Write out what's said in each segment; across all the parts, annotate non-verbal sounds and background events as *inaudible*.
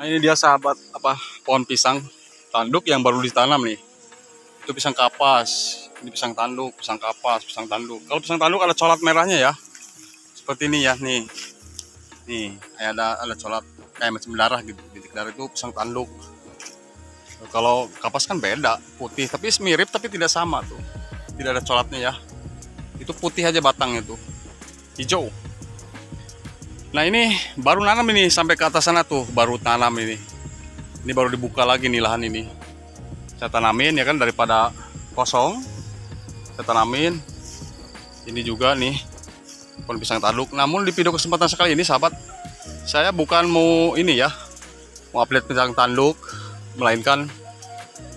Nah ini dia sahabat apa pohon pisang tanduk yang baru ditanam nih. Itu pisang kapas. Ini pisang tanduk, pisang kapas, pisang tanduk. Kalau pisang tanduk ada colat merahnya ya. Seperti ini ya nih. Nih, ada ada colat kayak macam darah gitu. Bintik darah itu pisang tanduk. Kalau kapas kan beda, putih tapi mirip tapi tidak sama tuh. Tidak ada colatnya ya. Itu putih aja batangnya tuh. Hijau. Nah ini baru nanam ini sampai ke atas sana tuh baru tanam ini. Ini baru dibuka lagi nih lahan ini. Saya tanamin ya kan daripada kosong. Saya tanamin. Ini juga nih pohon pisang tanduk. Namun di video kesempatan sekali ini sahabat, saya bukan mau ini ya, mau update pisang tanduk, melainkan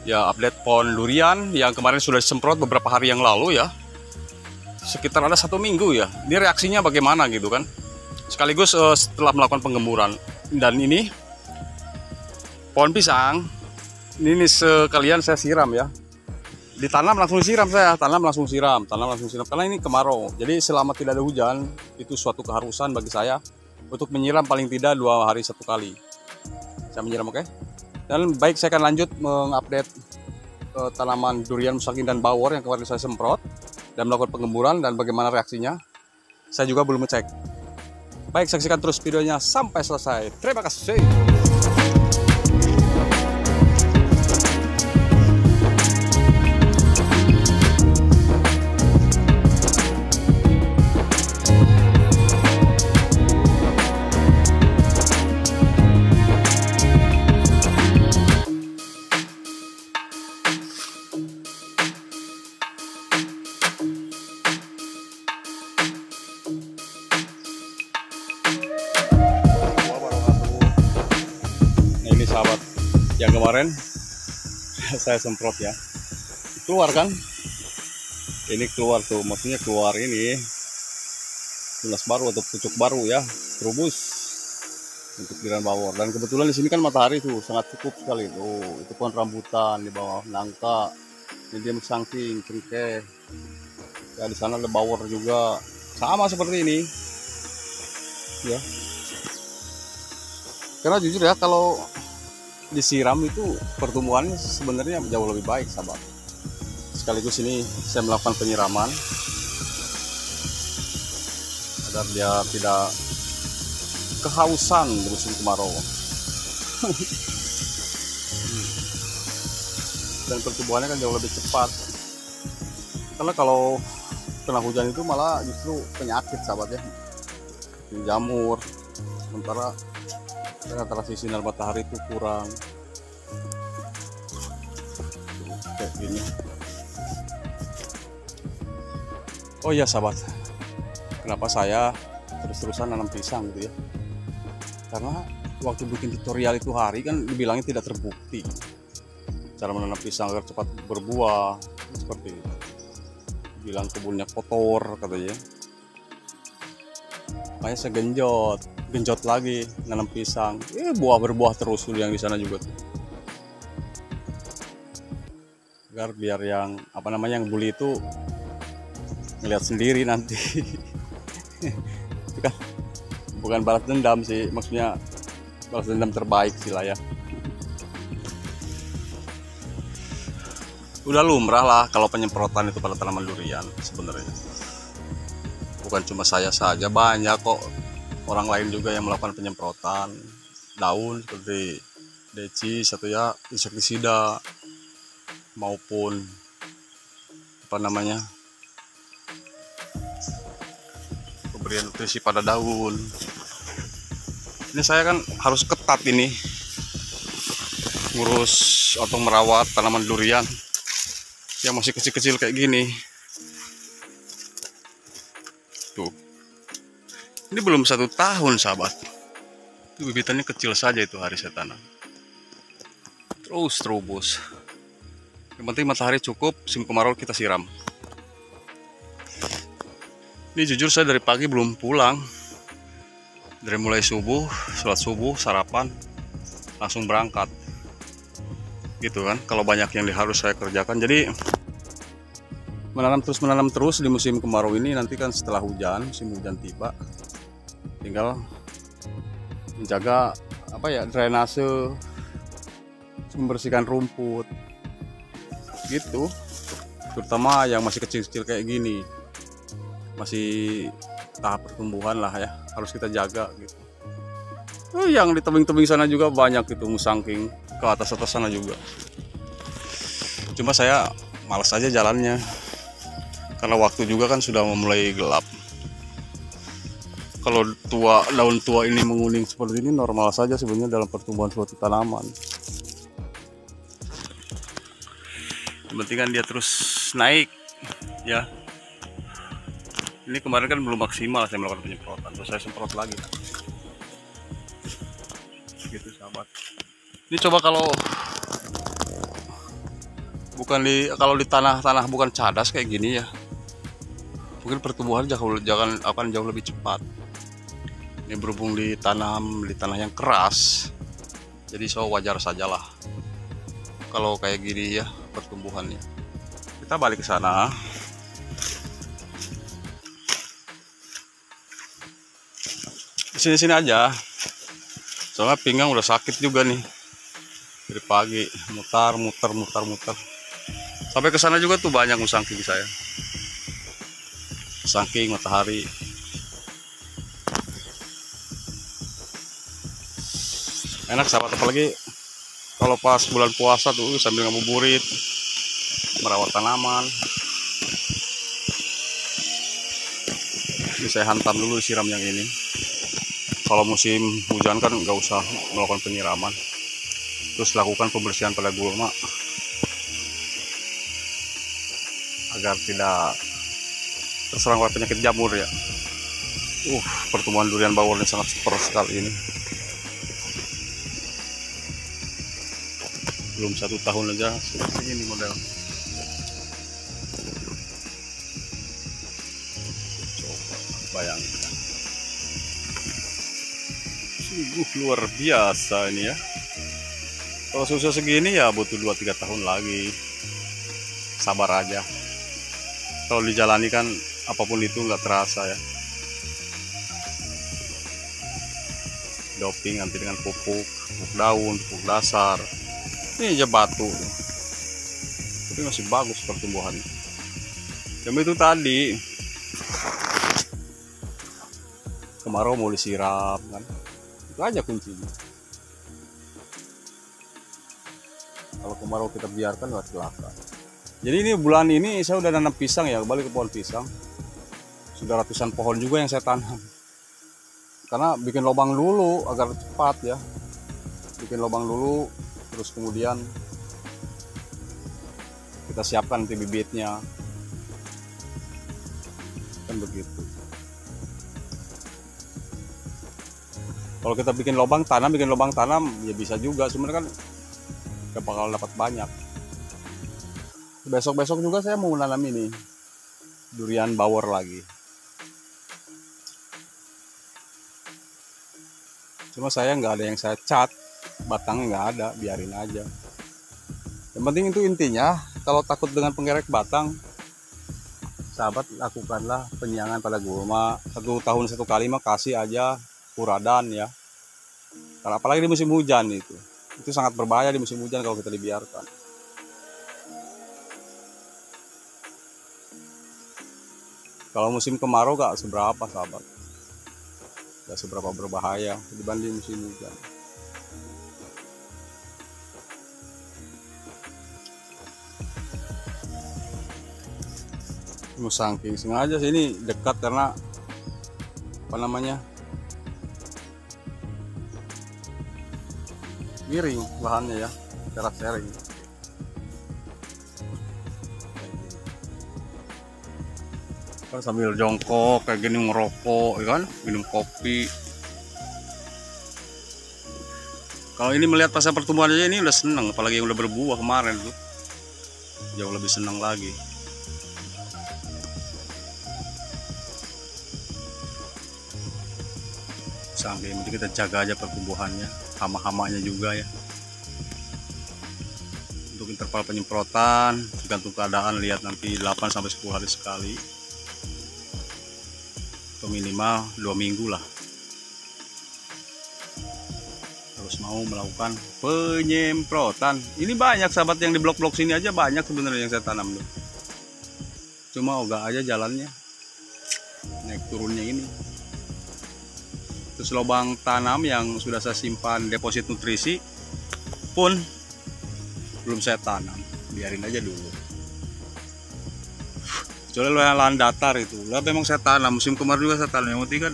ya update pohon durian yang kemarin sudah disemprot beberapa hari yang lalu ya. Sekitar ada satu minggu ya. Ini reaksinya bagaimana gitu kan? Sekaligus uh, setelah melakukan penggemburan. Dan ini pohon pisang. Ini, sekalian saya siram ya. Ditanam langsung siram saya tanam langsung siram tanam langsung siram. Karena ini kemarau jadi selama tidak ada hujan itu suatu keharusan bagi saya untuk menyiram paling tidak dua hari satu kali. Saya menyiram oke? Okay? dan baik saya akan lanjut mengupdate uh, tanaman durian musangking dan bawor yang kemarin saya semprot dan melakukan penggemburan dan bagaimana reaksinya. Saya juga belum ngecek Baik, saksikan terus videonya sampai selesai. Terima kasih. Kemarin *laughs* saya semprot ya. Keluar kan? Ini keluar tuh maksudnya keluar ini. Tulas baru atau pucuk baru ya terubus untuk diran bawor. Dan kebetulan di sini kan matahari tuh sangat cukup sekali tuh. Itu pohon rambutan di bawah nangka ini dia sangking cengkeh. Ya di sana ada bawor juga. Sama seperti ini. Ya. Karena jujur ya kalau disiram itu pertumbuhannya sebenarnya jauh lebih baik sahabat sekaligus ini saya melakukan penyiraman. Agar dia tidak kehausan di musim kemarau. *laughs* Dan pertumbuhannya kan jauh lebih cepat. Karena kalau kena hujan itu malah justru penyakit sahabat ya. Jamur. Sementara karena transisi sinar matahari itu kurang. Kayak gini. Oh iya sahabat. Kenapa saya terus-terusan nanam pisang gitu ya? Karena waktu bikin tutorial itu hari kan dibilangnya tidak terbukti. Cara menanam pisang agar cepat berbuah seperti itu. Bilang kebunnya kotor katanya. Makanya saya genjot genjot lagi nanam pisang. Eh buah berbuah terus dulu yang di sana juga tuh. Agar biar yang apa namanya yang bully itu ngeliat sendiri nanti. *laughs* Itu kan bukan balas dendam sih maksudnya balas dendam terbaik sih lah ya. Udah lumrah lah kalau penyemprotan itu pada tanaman durian sebenarnya. Bukan cuma saya saja banyak kok orang lain juga yang melakukan penyemprotan daun seperti deci satu ya insektisida maupun apa namanya pemberian nutrisi pada daun. Ini saya kan harus ketat ini ngurus atau merawat tanaman durian yang masih kecil-kecil kayak gini Ini belum satu tahun sahabat. Itu bibitannya kecil saja itu hari saya tanam. Terus terubus. Yang penting matahari cukup, sim kemarau kita siram. Ini jujur saya dari pagi belum pulang. Dari mulai subuh, sholat subuh, sarapan, langsung berangkat. Gitu kan, kalau banyak yang harus saya kerjakan. Jadi menanam terus menanam terus di musim kemarau ini nanti kan setelah hujan, musim hujan tiba, tinggal menjaga apa ya drainase membersihkan rumput. Gitu. Terutama yang masih kecil-kecil kayak gini. Masih tahap pertumbuhan lah ya harus kita jaga gitu. Oh, yang di tebing-tebing sana juga banyak itu musangking ke atas atas sana juga. Cuma saya malas aja jalannya. Karena waktu juga kan sudah mulai gelap kalau tua daun tua ini menguning seperti ini normal saja sebenarnya dalam pertumbuhan suatu tanaman. Penting kan dia terus naik ya. Ini kemarin kan belum maksimal saya melakukan penyemprotan terus saya semprot lagi. Gitu sahabat. Ini coba kalau bukan di kalau di tanah-tanah bukan cadas kayak gini ya mungkin pertumbuhan akan jauh lebih cepat ini berhubung ditanam di tanah yang keras. Jadi so wajar sajalah kalau kayak gini ya pertumbuhannya. Kita balik ke sana. Di sini sini aja. Soalnya pinggang udah sakit juga nih. Dari pagi mutar mutar mutar mutar. Sampai ke sana juga tuh banyak musangking saya. Musangking matahari enak sahabat apalagi kalau pas bulan puasa tuh sambil ngabuburit merawat tanaman. Ini saya hantam dulu siram yang ini. Kalau musim hujan kan nggak usah melakukan penyiraman. Terus lakukan pembersihan pada gulma agar tidak terserang oleh penyakit jamur ya. Uh pertumbuhan durian bawor ini sangat super sekali ini belum satu tahun aja. Seperti ini model. Coba bayangkan. Sungguh luar biasa ini ya. Kalau susah segini ya butuh 2-3 tahun lagi. Sabar aja. Kalau dijalani kan apa pun itu nggak terasa ya. Doping nanti dengan pupuk pupuk daun pupuk dasar ini aja batu. Tapi masih bagus pertumbuhannya yang itu tadi. Kemarau mau disiram kan? Itu aja kuncinya. Kalau kemarau kita biarkan nggak celaka jadi ini bulan ini saya udah nanam pisang ya kembali ke pohon pisang. Sudah ratusan pohon juga yang saya tanam. Karena bikin lubang dulu agar cepat ya. Bikin lubang dulu terus kemudian kita siapkan nanti bibitnya. Kan begitu. Kalau kita bikin lubang tanam bikin lubang tanam ya bisa juga. Sebenarnya kan gak bakal dapat banyak. Besok-besok juga saya mau nanam ini. Durian bawor lagi. Cuma saya nggak ada yang saya cat batangnya nggak ada biarin aja. Yang penting itu intinya kalau takut dengan penggerek batang sahabat lakukanlah penyiangan pada gulma satu tahun satu kali mah kasih aja kuradan ya. Kalau apalagi di musim hujan itu itu sangat berbahaya di musim hujan kalau kita dibiarkan. Kalau musim kemarau gak seberapa sahabat. Gak seberapa berbahaya dibanding musim hujan musangking sengaja sih ini dekat karena apa namanya? Miring bahannya ya cara sharing. Kan sambil jongkok kayak gini ngerokok ya kan? Minum kopi. Kalau ini melihat pasar pertumbuhan aja ini udah seneng apalagi yang udah berbuah kemarin tuh. Jauh lebih senang lagi sampai ini kita jaga aja pertumbuhannya hama-hamanya juga ya. Untuk interval penyemprotan tergantung keadaan lihat nanti 8 sampai 10 hari sekali. Atau minimal dua minggu lah. Terus mau melakukan penyemprotan. Ini banyak sahabat yang di blok-blok sini aja banyak sebenarnya yang saya tanam cuma ogah aja jalannya naik turunnya ini terus lubang tanam yang sudah saya simpan deposit nutrisi pun belum saya tanam. Biarin aja dulu. Kecuali lahan datar itu. Lah memang saya tanam. Musim kemarin juga saya tanam. Yang penting kan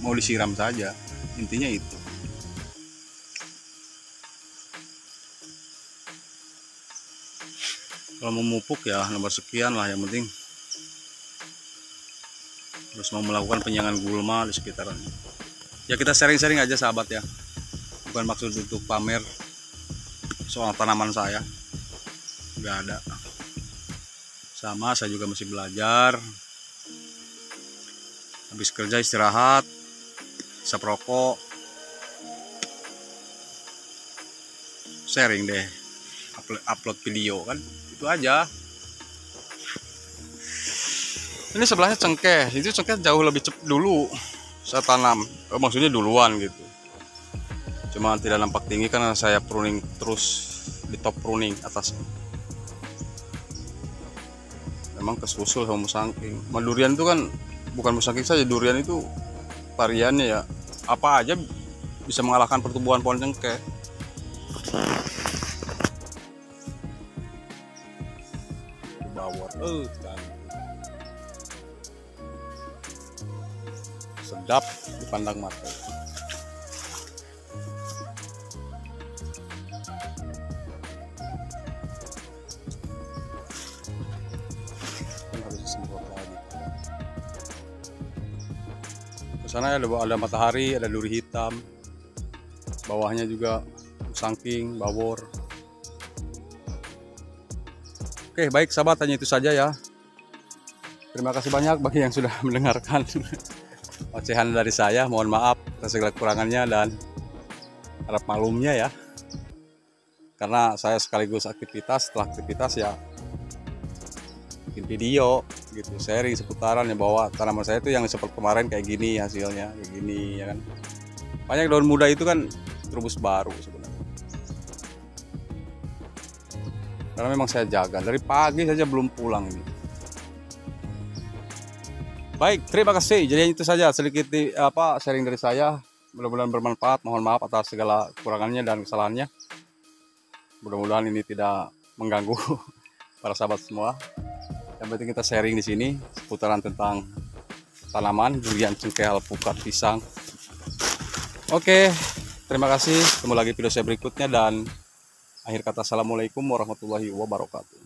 mau disiram saja. Intinya itu. Kalau memupuk ya nomor sekian lah. Yang penting terus mau melakukan penyangan gulma di sekitaran. Ya kita sharing-sharing aja sahabat ya. Bukan maksud untuk pamer soal tanaman saya. Nggak ada. Sama saya juga masih belajar. Habis kerja istirahat isap rokok sharing deh upload video kan? Itu aja ini sebelahnya cengkeh itu cengkeh jauh lebih cepat dulu saya tanam. Oh, maksudnya duluan gitu. Cuma tidak nampak tinggi karena saya pruning terus di top pruning atas. Memang kesusul sama musangking. Madurian itu kan bukan musangking saja durian itu variannya ya. Apa aja bisa mengalahkan pertumbuhan pohon cengkeh. Bawor uh, sedap dipandang mata. Lagi. Sana ada ada matahari ada duri hitam. Bawahnya juga sangking bawor. Oke baik sahabat hanya itu saja ya. Terima kasih banyak bagi yang sudah *laughs* mendengarkan ocehan dari saya mohon maaf atas segala kekurangannya dan harap maklumnya ya. Karena saya sekaligus aktivitas setelah aktivitas ya bikin video gitu sharing seputaran ya bahwa tanaman saya itu yang seperti kemarin kayak gini hasilnya kayak gini ya kan. Banyak daun muda itu kan terus baru sebenarnya. Karena memang saya jaga dari pagi saja belum pulang ini baik terima kasih. Jadi itu saja sedikit di, apa sharing dari saya. Mudah-mudahan bermanfaat. Mohon maaf atas segala kekurangannya dan kesalahannya. Mudah-mudahan ini tidak mengganggu *laughs* para sahabat semua. Yang penting kita sharing di sini seputaran tentang tanaman durian cengkeh alpukat pisang. Oke terima kasih. Ketemu lagi video saya berikutnya dan akhir kata assalamualaikum warahmatullahi wabarakatuh